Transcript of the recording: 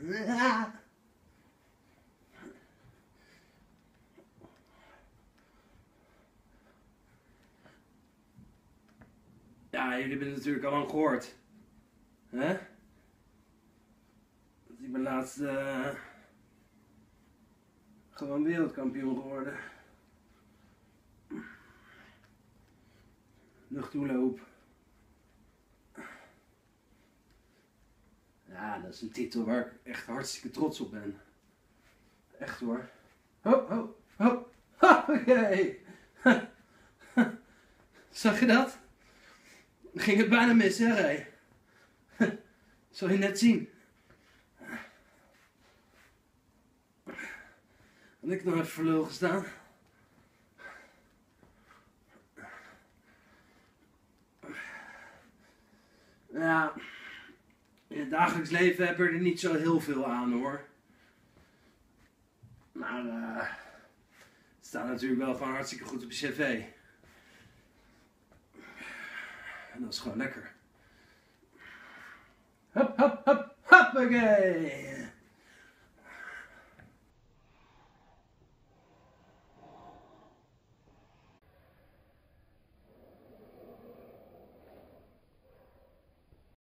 Ja, jullie hebben het natuurlijk al lang gehoord. Hè? Dat ik ben laatst eh, gewoon wereldkampioen geworden. Luchttoeloop. Ja, dat is een titel waar ik echt hartstikke trots op ben. Echt hoor. Ho, ho, ho. Zag je dat? Ging het bijna mis, hè, Ray? Zal je net zien. Had ik nog even voor gestaan? Ja, in het dagelijks leven heb je er niet zo heel veel aan hoor. Maar eh het staat natuurlijk wel gewoon hartstikke goed op je cv. En dat is gewoon lekker. Hop, hop, hop, hoppakee!